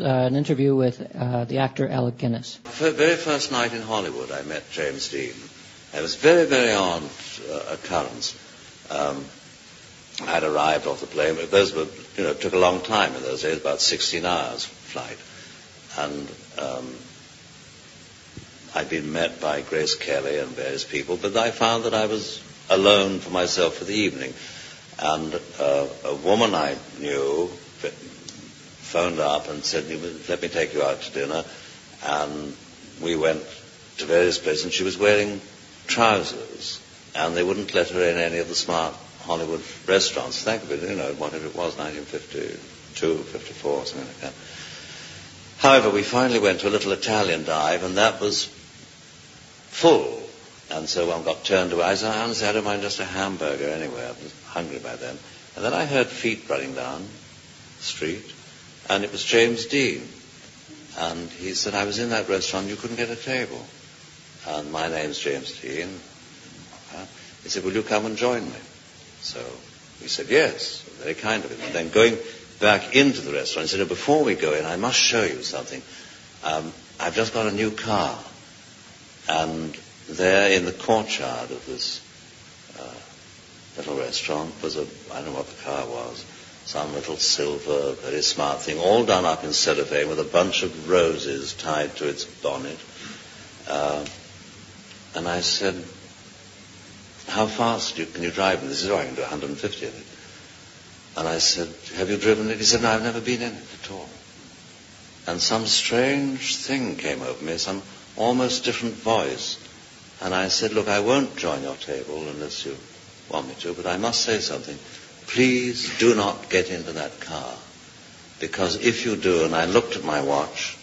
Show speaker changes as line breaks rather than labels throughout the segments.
uh, an interview with uh, the actor Alec Guinness.
The very first night in Hollywood, I met James Dean. It was very, very odd uh, occurrence. Um, I'd arrived off the plane, those were, you know, took a long time in those days, about 16 hours flight. And um, I'd been met by Grace Kelly and various people, but I found that I was alone for myself for the evening. And uh, a woman I knew phoned up and said, let me take you out to dinner. And we went to various places, and she was wearing trousers, and they wouldn't let her in any of the smart Hollywood restaurants. Think of you know, whatever it was, 1952, 54, something like that. However, we finally went to a little Italian dive, and that was full. And so one got turned away. I said, honestly, I don't mind just a hamburger anyway. I was hungry by then. And then I heard feet running down the street, and it was James Dean. And he said, I was in that restaurant, you couldn't get a table. And my name's James Dean. He said, will you come and join me? So we said, yes, very kind of him. And then going back into the restaurant, he said, before we go in, I must show you something. Um, I've just got a new car. And there in the courtyard of this uh, little restaurant was a, I don't know what the car was, some little silver, very smart thing, all done up in cellophane with a bunch of roses tied to its bonnet. Uh, and I said, how fast you, can you drive? And this is, oh, I can do 150 of it. And I said, have you driven it? He said, no, I've never been in it at all. And some strange thing came over me, some almost different voice. And I said, look, I won't join your table unless you want me to, but I must say something. Please do not get into that car. Because if you do, and I looked at my watch,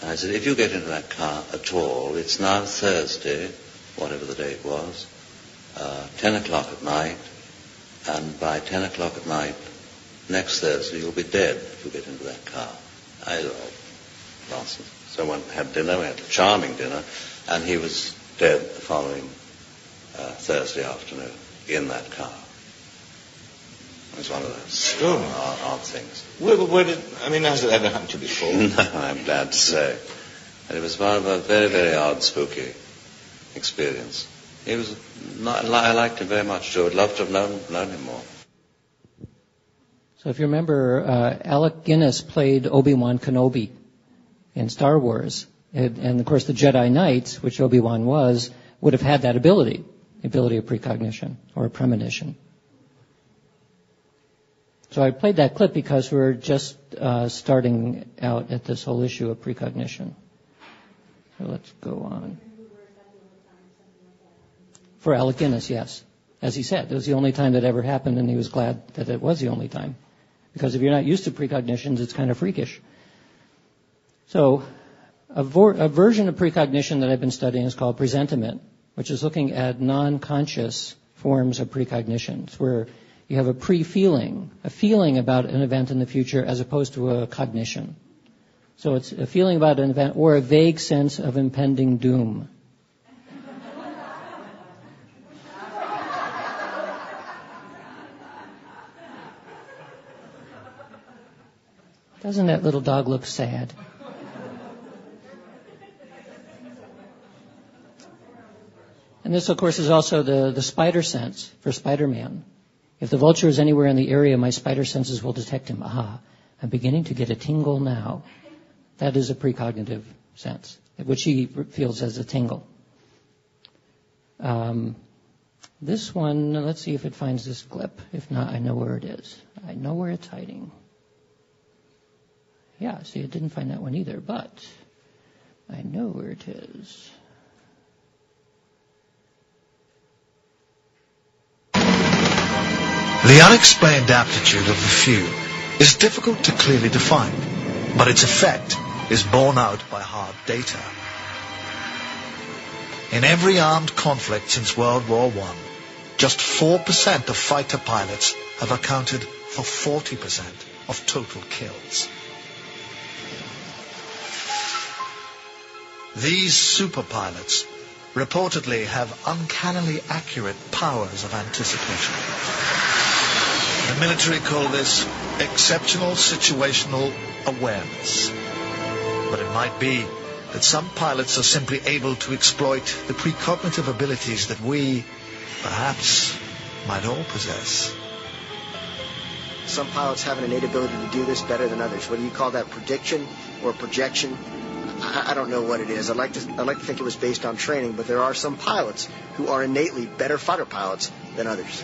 and I said, if you get into that car at all, it's now Thursday, whatever the date was, uh, 10 o'clock at night, and by 10 o'clock at night next Thursday you'll be dead if you get into that car. I oh, nonsense. So we had dinner, we had a charming dinner, and he was dead the following uh, Thursday afternoon in that car. It was one of those oh. odd, odd, things.
Where, where did, I mean, has it ever happened to you before?
no, I'm glad to say. And it was one of a very, very odd, spooky experience. He was, not, I liked him very much too. I'd love to have known, known him more.
So if you remember, uh, Alec Guinness played Obi-Wan Kenobi in Star Wars. And, and of course the Jedi Knight, which Obi-Wan was, would have had that ability, the ability of precognition or premonition. So I played that clip because we're just uh, starting out at this whole issue of precognition. So let's go on. For Alec Guinness, yes. As he said, it was the only time that ever happened, and he was glad that it was the only time. Because if you're not used to precognitions, it's kind of freakish. So, a, a version of precognition that I've been studying is called presentiment, which is looking at non-conscious forms of precognitions, where you have a pre-feeling, a feeling about an event in the future as opposed to a cognition. So it's a feeling about an event or a vague sense of impending doom. Doesn't that little dog look sad? And this, of course, is also the, the spider sense for Spider-Man. If the vulture is anywhere in the area, my spider senses will detect him. Aha, I'm beginning to get a tingle now. That is a precognitive sense, which he feels as a tingle. Um, this one, let's see if it finds this clip. If not, I know where it is. I know where it's hiding. Yeah, see, it didn't find that one either, but I know where it is.
The unexplained aptitude of the few is difficult to clearly define, but its effect is borne out by hard data. In every armed conflict since World War I, just 4% of fighter pilots have accounted for 40% of total kills. These superpilots reportedly have uncannily accurate powers of anticipation. The military call this exceptional situational awareness. But it might be that some pilots are simply able to exploit the precognitive abilities that we, perhaps, might all possess.
Some pilots have an innate ability to do this better than others. Whether you call that prediction or projection, I, I don't know what it is. I'd like to I'd like to think it was based on training, but there are some pilots who are innately better fighter pilots than others.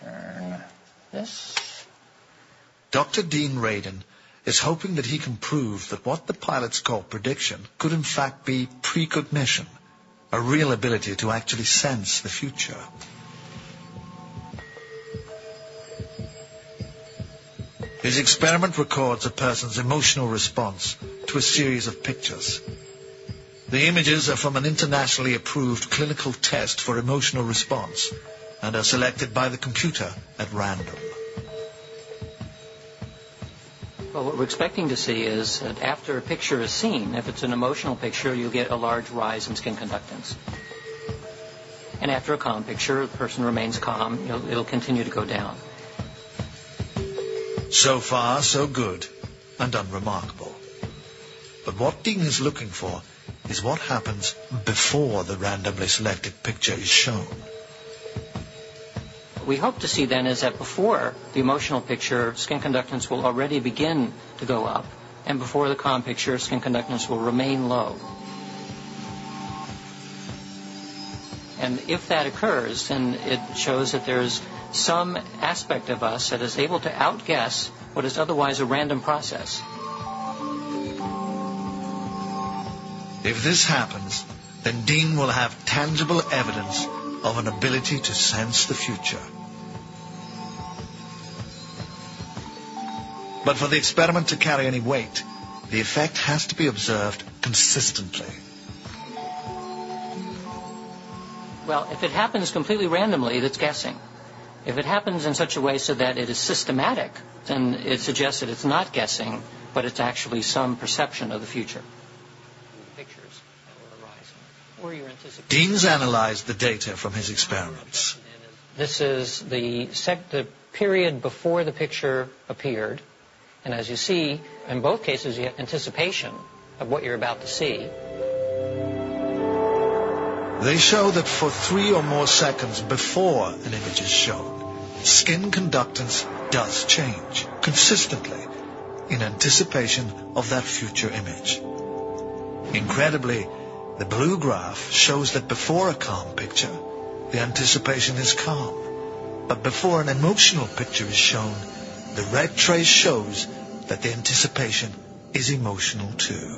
Turn this.
Dr. Dean Radin is hoping that he can prove that what the pilots call prediction could in fact be precognition, a real ability to actually sense the future. His experiment records a person's emotional response to a series of pictures. The images are from an internationally approved clinical test for emotional response and are selected by the computer at random.
Well, what we're expecting to see is that after a picture is seen, if it's an emotional picture, you'll get a large rise in skin conductance. And after a calm picture, the person remains calm. It'll, it'll continue to go down.
So far, so good and unremarkable. But what Dean is looking for is what happens before the randomly selected picture is shown.
What we hope to see then is that before the emotional picture, skin conductance will already begin to go up, and before the calm picture, skin conductance will remain low. And if that occurs, then it shows that there's some aspect of us that is able to outguess what is otherwise a random process.
If this happens, then Dean will have tangible evidence of an ability to sense the future. But for the experiment to carry any weight, the effect has to be observed consistently.
Well, if it happens completely randomly, that's guessing. If it happens in such a way so that it is systematic, then it suggests that it's not guessing, but it's actually some perception of the future. Pictures that will arise, or your anticipation.
Dean's analyzed the data from his experiments.
This is the, sec- the period before the picture appeared, and as you see, in both cases, you have anticipation of what you're about to see.
They show that for three or more seconds before an image is shown, skin conductance does change consistently in anticipation of that future image. Incredibly, the blue graph shows that before a calm picture, the anticipation is calm. But before an emotional picture is shown, the red trace shows that the anticipation is emotional too.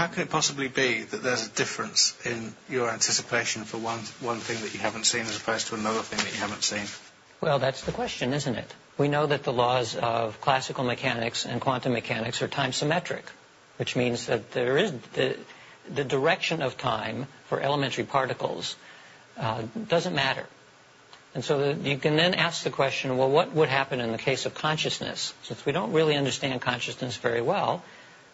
How can it possibly be that there's a difference in your anticipation for one, one thing that you haven't seen as opposed to another thing that you haven't seen?
Well, that's the question, isn't it? We know that the laws of classical mechanics and quantum mechanics are time symmetric, which means that there is the, the direction of time for elementary particles uh, doesn't matter. And so you can then ask the question, well, what would happen in the case of consciousness? Since we don't really understand consciousness very well,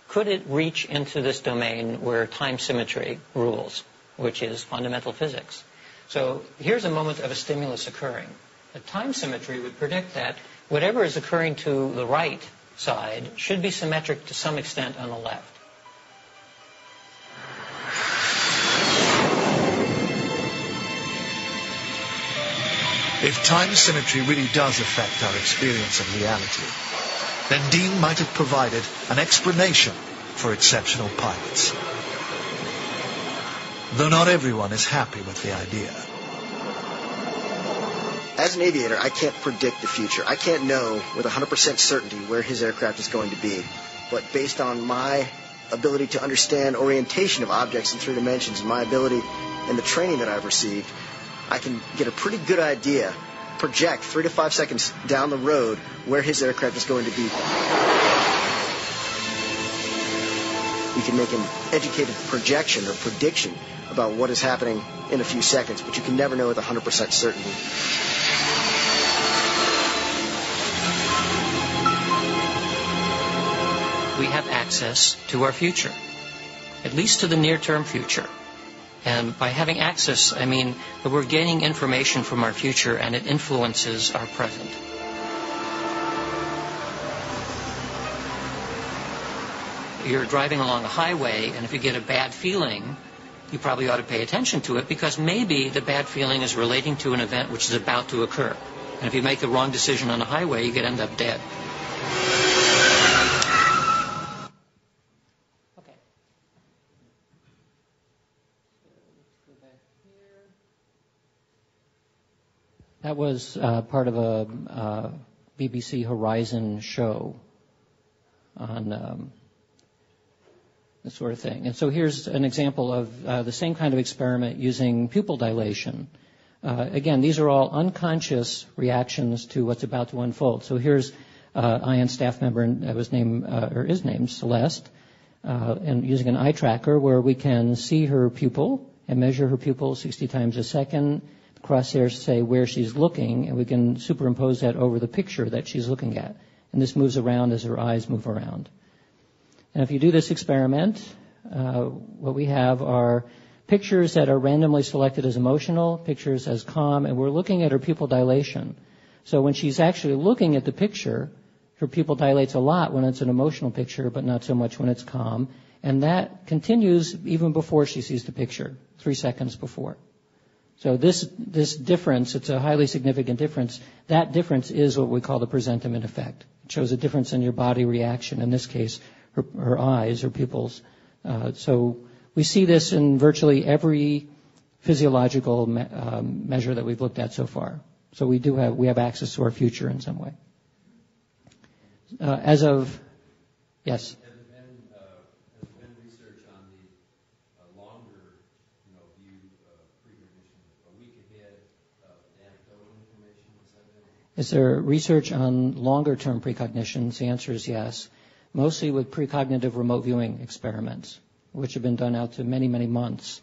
could it reach into this domain where time symmetry rules, which is fundamental physics? So here's a moment of a stimulus occurring. The time symmetry would predict that whatever is occurring to the right side should be symmetric to some extent on the left.
If time symmetry really does affect our experience of reality, then Dean might have provided an explanation for exceptional pilots. Though not everyone is happy with the idea.
As an aviator, I can't predict the future. I can't know with 100% certainty where his aircraft is going to be. But based on my ability to understand orientation of objects in three dimensions and my ability and the training that I've received, I can get a pretty good idea, project three to five seconds down the road where his aircraft is going to be. We can make an educated projection or prediction about what is happening in a few seconds, but you can never know with 100% certainty.
We have access to our future, at least to the near-term future. And by having access, I mean that we're gaining information from our future and it influences our present. You're driving along a highway, and if you get a bad feeling, you probably ought to pay attention to it because maybe the bad feeling is relating to an event which is about to occur. And if you make the wrong decision on the highway, you could end up dead. That was uh, part of a uh, BBC Horizon show on um, this sort of thing. And so here's an example of uh, the same kind of experiment using pupil dilation. Uh, again, these are all unconscious reactions to what's about to unfold. So here's uh, IONS staff member, and that was named, uh, or is named Celeste, uh, and using an eye tracker where we can see her pupil and measure her pupil 60 times a second. Crosshairs say where she's looking, and we can superimpose that over the picture that she's looking at. And this moves around as her eyes move around. And if you do this experiment, uh, what we have are pictures that are randomly selected as emotional, pictures as calm, and we're looking at her pupil dilation. So when she's actually looking at the picture, her pupil dilates a lot when it's an emotional picture, but not so much when it's calm. And that continues even before she sees the picture, three seconds before. So this, this difference, it's a highly significant difference. That difference is what we call the presentiment effect. It shows a difference in your body reaction, in this case, her, her eyes, her pupils. Uh, so we see this in virtually every physiological me- um, measure that we've looked at so far. So we do have we have access to our future in some way. Uh, as of yes. Is there research on longer term precognitions? The answer is yes, mostly with precognitive remote viewing experiments which have been done out to many, many months.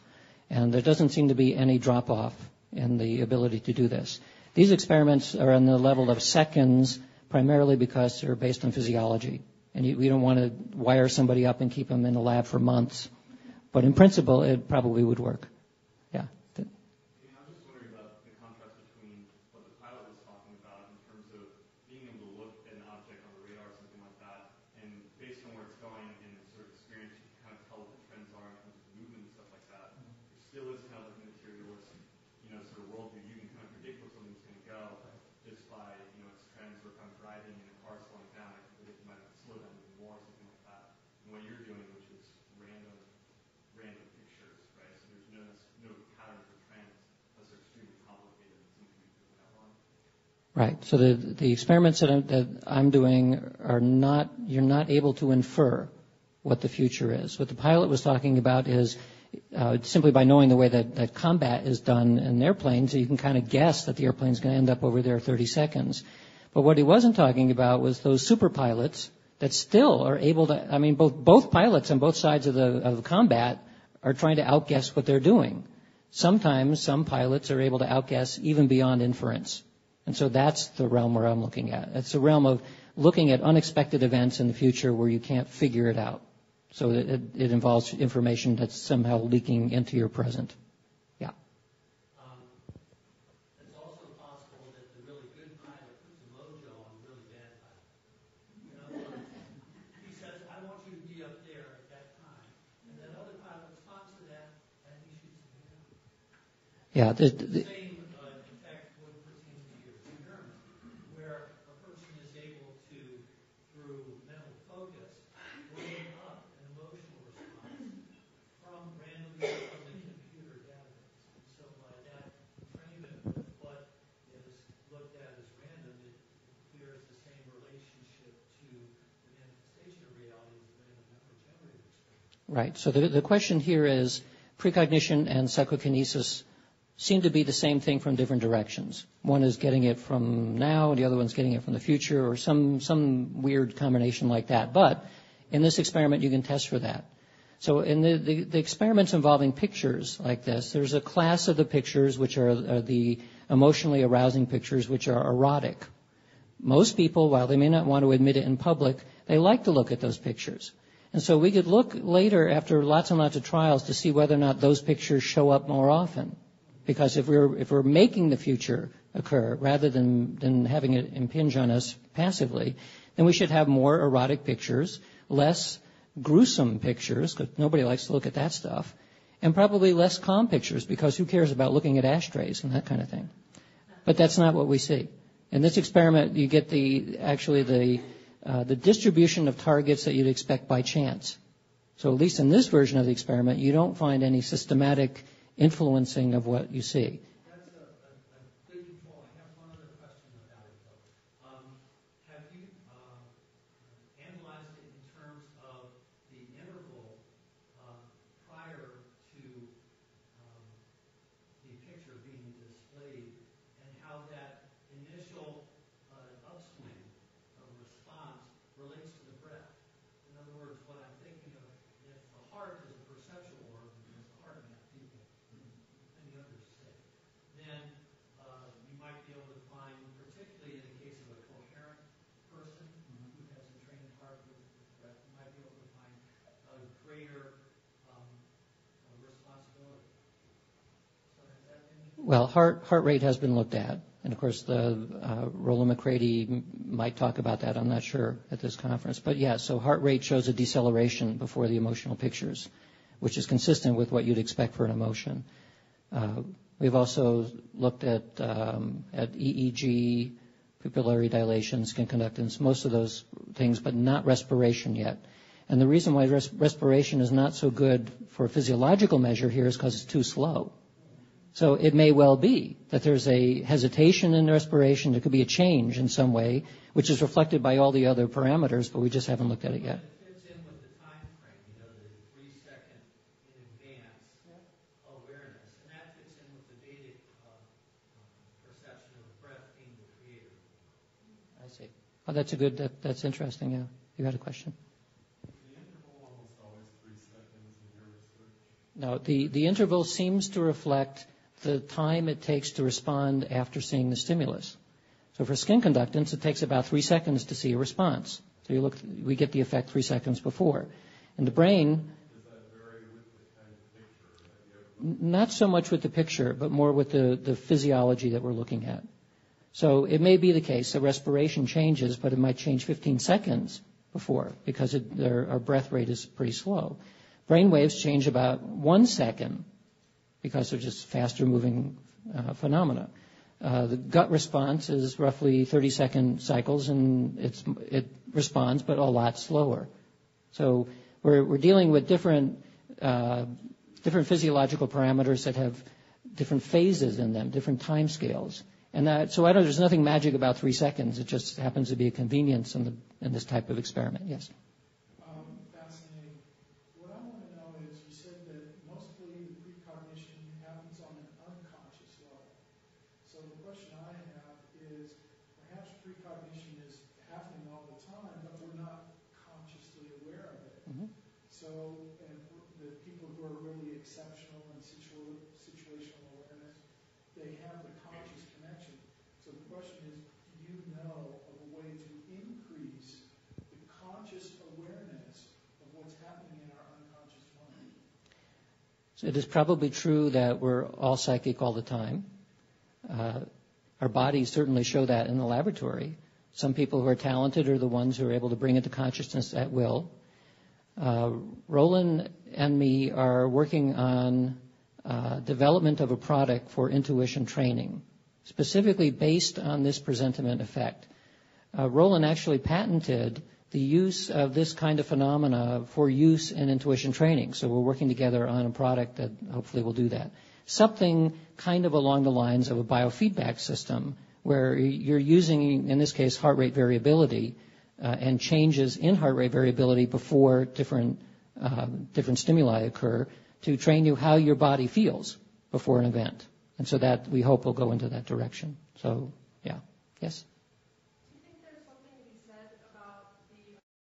And there doesn't seem to be any drop off in the ability to do this. These experiments are on the level of seconds primarily because they're based on physiology. And you, we don't want to wire somebody up and keep them in a lab for months. But in principle, it probably would work. Right. So the, the experiments that I'm, that I'm doing are not, you're not able to infer what the future is. What the pilot was talking about is uh, simply by knowing the way that, that combat is done in airplanes, you can kind of guess that the airplane's going to end up over there 30 seconds. But what he wasn't talking about was those super pilots that still are able to, I mean, both, both pilots on both sides of the, of the combat are trying to outguess what they're doing. Sometimes some pilots are able to outguess even beyond inference. And so that's the realm where I'm looking at. It's the realm of looking at unexpected events in the future where you can't figure it out. So it, it involves information that's somehow leaking into your present. Yeah. The, the, Right. So the, the question here is precognition and psychokinesis seem to be the same thing from different directions. One is getting it from now, the other one's getting it from the future, or some, some weird combination like that. But in this experiment, you can test for that. So in the, the, the experiments involving pictures like this, there's a class of the pictures which are, are the emotionally arousing pictures, which are erotic. Most people, while they may not want to admit it in public, they like to look at those pictures. And so we could look later after lots and lots of trials to see whether or not those pictures show up more often. Because if we're, if we're making the future occur rather than, than having it impinge on us passively, then we should have more erotic pictures, less gruesome pictures, because nobody likes to look at that stuff, and probably less calm pictures, because who cares about looking at ashtrays and that kind of thing. But that's not what we see. In this experiment, you get the, actually the, uh, the distribution of targets that you'd expect by chance. So at least in this version of the experiment, you don't find any systematic influencing of what you see.
That's a, a, a good control. I have one other question about it, though. Um, have you uh, analyzed it in terms of the interval uh, prior to um, the picture being displayed and how that initial uh, upswing of response relates to the breath? In other words, what I'm thinking of, if the heart is a perceptual organ, as the HeartMath people many others say, then uh, you might be able to find, particularly in the case of a coherent person who has a trained heart with breath, you might be able to find a greater um, uh, responsibility. So has that been?
Well, heart, heart rate has been looked at. And of course, the uh, Rollin McCraty might talk about that. I'm not sure at this conference. But yeah, so heart rate shows a deceleration before the emotional pictures, which is consistent with what you'd expect for an emotion. We've also looked at um, EEG, pupillary dilation, skin conductance, most of those things, but not respiration yet. And the reason why res- respiration is not so good for a physiological measure here is because it's too slow. So it may well be that there's a hesitation in respiration. There could be a change in some way, which is reflected by all the other parameters, but we just haven't looked at it yet.
It fits in with the time frame, you know, the three second in advance awareness, and that fits in with the Vedic uh, perception of breath being the creator.
I see. Oh, that's a good, that, that's interesting, yeah. You had a question? No, the, the interval seems to reflect the time it takes to respond after seeing the stimulus. So for skin conductance, it takes about three seconds to see a response. So you look, we get the effect three seconds before. In the brain, not so much with the picture, but more with the, the physiology that we're looking at. So it may be the case that respiration changes, but it might change 15 seconds before because it, their, our breath rate is pretty slow. Brain waves change about one second because they're just faster moving uh, phenomena. Uh, the gut response is roughly 30 second cycles and it's, it responds, but a lot slower. So we're, we're dealing with different, uh, different physiological parameters that have different phases in them, different time scales. And that, so I don't, there's nothing magic about three seconds. It just happens to be a convenience in, the, in this type of experiment. Yes.
Um, fascinating. What I want to know is, you said know of a way to increase the conscious awareness of what's happening in our unconscious mind?
So it is probably true that we're all psychic all the time. Uh, our bodies certainly show that in the laboratory. Some people who are talented are the ones who are able to bring it to consciousness at will. Uh, Rollin and me are working on uh, development of a product for intuition training, specifically based on this presentiment effect. Uh, Rollin actually patented the use of this kind of phenomena for use in intuition training. So we're working together on a product that hopefully will do that. Something kind of along the lines of a biofeedback system where you're using, in this case, heart rate variability uh, and changes in heart rate variability before different uh, different stimuli occur to train you how your body feels before an event. And so that we hope will go into that direction. So, yeah. Yes?